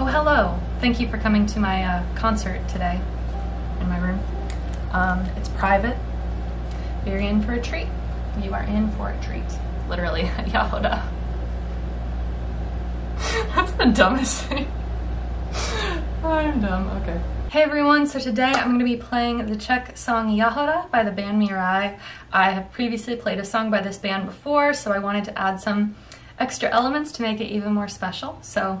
Oh, hello. Thank you for coming to my uh, concert today in my room. Um, it's private. You're in for a treat. You are in for a treat. Literally, Yahoda. That's the dumbest thing. I'm dumb, okay. Hey everyone, so today I'm going to be playing the Czech song Yahoda by the band Mirai. I have previously played a song by this band before, so I wanted to add some extra elements to make it even more special. So,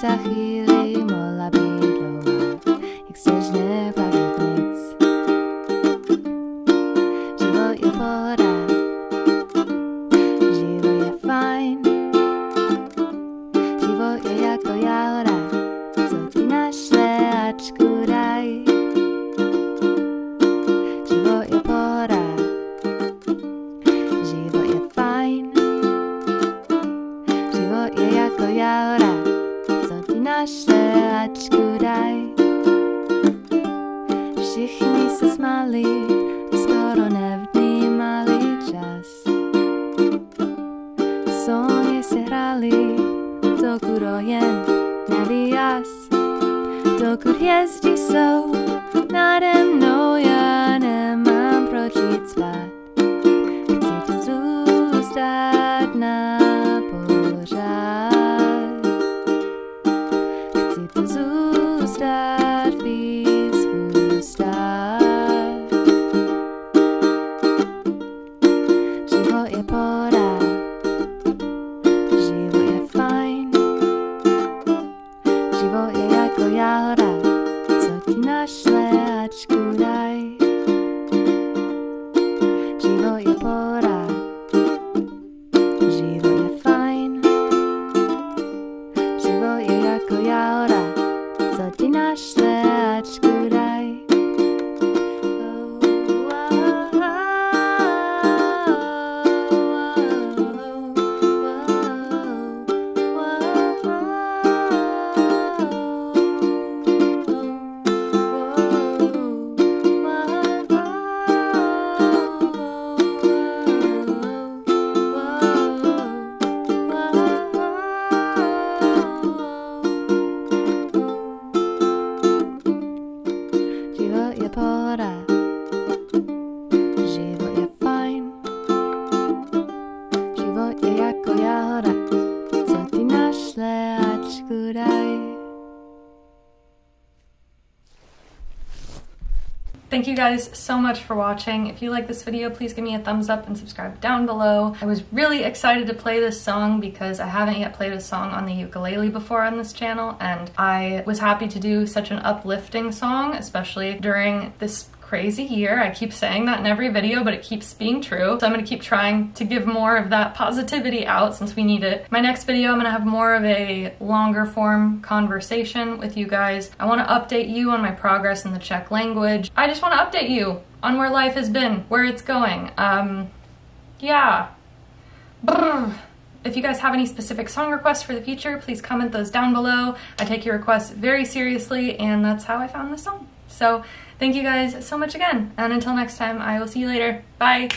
ta chvíli mohla být dlouhá, jak sněžné fakt nic. Život je pohoda, sogni sehrali Dokud ojen nevyjas Dokud hvězdy jsou Thank you guys so much for watching. If you like this video, please give me a thumbs up and subscribe down below. I was really excited to play this song because I haven't yet played a song on the ukulele before on this channel and I was happy to do such an uplifting song, especially during this crazy year. I keep saying that in every video, but it keeps being true. So I'm gonna keep trying to give more of that positivity out since we need it. My next video, I'm gonna have more of a longer form conversation with you guys. I wanna update you on my progress in the Czech language. I just wanna update you on where life has been, where it's going. Um, yeah. If you guys have any specific song requests for the future, please comment those down below. I take your requests very seriously, and that's how I found this song. So thank you guys so much again. And until next time, I will see you later. Bye.